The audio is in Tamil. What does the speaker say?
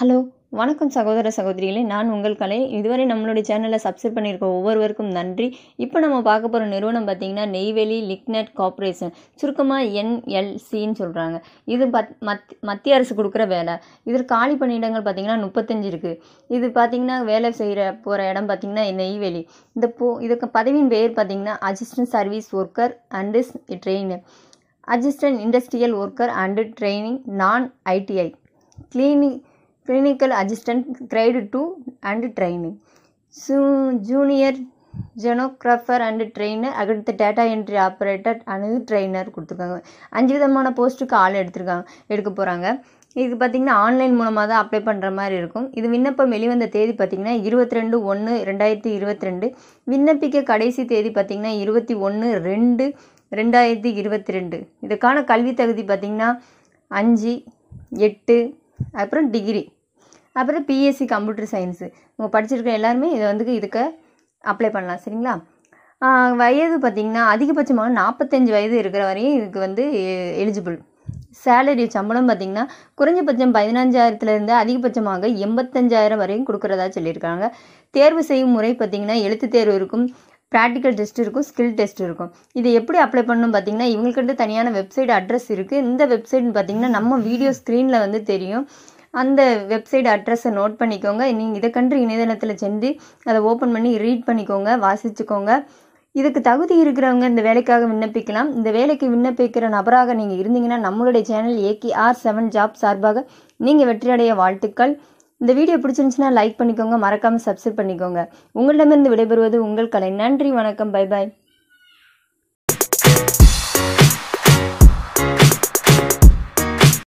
ஹலோ வணக்கம் சகோதர சகோதரிகளே. நான் உங்கள் கலை. இதுவரை நம்மளுடைய சேனலை சப்ஸ்கிரைப் பண்ணியிருக்க ஒவ்வொருவருக்கும் நன்றி. இப்போ நம்ம பார்க்க போகிற நிறுவனம் பார்த்தீங்கன்னா நெய்வேலி லிக்னட் கார்ப்பரேஷன் சுருக்கமாக என்எல்சின்னு சொல்கிறாங்க இது பத் மத் மத்திய அரசு கொடுக்குற வேலை. இதில் காலி பணியிடங்கள் பார்த்தீங்கன்னா முப்பத்தஞ்சு இருக்குது இது பார்த்திங்கன்னா வேலை செய்கிற போகிற இடம் பார்த்திங்கன்னா நெய்வேலி. இந்த போ இதுக்கு பதவியின் பெயர் பார்த்திங்கன்னா assistant service worker and trainer assistant industrial worker and training நான் ITI cleaning clinical assistant grade two and training சூ ஜூனியர் ஜெனோகிராஃபர் அண்டு ட்ரெயினர் அடுத்த data entry operator and trainer கொடுத்துருக்காங்க. அஞ்சு விதமான போஸ்ட்டுக்கு ஆள் எடுத்திருக்காங்க எடுக்க போகிறாங்க இது பார்த்திங்கன்னா ஆன்லைன் மூலமாக தான் அப்ளை பண்ணுற மாதிரி இருக்கும். இது விண்ணப்பம் வெளிவந்த தேதி பார்த்திங்கன்னா இருபத்தி ரெண்டு ஒன்று ரெண்டாயிரத்தி இருபத்தி ரெண்டு விண்ணப்பிக்க கடைசி தேதி பார்த்திங்கன்னா இருபத்தி ஒன்று ரெண்டு ரெண்டாயிரத்தி இருபத்தி ரெண்டு இதுக்கான கல்வி தகுதி பார்த்திங்கன்னா அஞ்சு எட்டு அப்புறம் டிகிரி அப்புறம் பிஎஸ்சி கம்ப்யூட்டர் சயின்ஸு உங்க படிச்சிருக்க எல்லாருமே இதை வந்து இதுக்கு அப்ளை பண்ணலாம் சரிங்களா? வயது பார்த்திங்கன்னா அதிகபட்சமாக நாற்பத்தஞ்சு வயது இருக்கிற வரையும் இதுக்கு வந்து எலிஜிபிள் சேலரி சம்பளம் பார்த்திங்கன்னா குறைஞ்சபட்சம் பதினஞ்சாயிரத்துலேருந்து அதிகபட்சமாக எண்பத்தஞ்சாயிரம் வரையும் கொடுக்குறதா சொல்லியிருக்காங்க. தேர்வு செய்யும் முறை பார்த்திங்கன்னா எழுத்து தேர்வு இருக்கும். ப்ராக்டிக்கல் டெஸ்ட் இருக்கும் ஸ்கில் டெஸ்ட் இருக்கும். இதை எப்படி அப்ளை பண்ணணும் பார்த்தீங்கன்னா இவங்கள்கிட்ட தனியான வெப்சைட் அட்ரஸ் இருக்குது இந்த வெப்சைட்னு பார்த்தீங்கன்னா நம்ம வீடியோ ஸ்க்ரீனில் வந்து தெரியும். அந்த வெப்சைட் அட்ரஸை நோட் பண்ணிக்கோங்க. நீங்கள் இதை கண்டு இணையதளத்தில் சென்று அதை ஓப்பன் பண்ணி ரீட் பண்ணிக்கோங்க வாசிச்சுக்கோங்க. இதுக்கு தகுதி இருக்கிறவங்க இந்த வேலைக்காக விண்ணப்பிக்கலாம். இந்த வேலைக்கு விண்ணப்பிக்கிற நபராக நீங்கள் இருந்தீங்கன்னா நம்மளுடைய channel AK R seven job சார்பாக நீங்கள் வெற்றியடைய வாழ்த்துக்கள். இந்த வீடியோ பிடிச்சிருந்துச்சுன்னா லைக் பண்ணிக்கோங்க மறக்காமல் சப்ஸ்கிரைப் பண்ணிக்கோங்க. உங்களிடமிருந்து விடைபெறுவது உங்கள் கலை. நன்றி வணக்கம் பை பாய்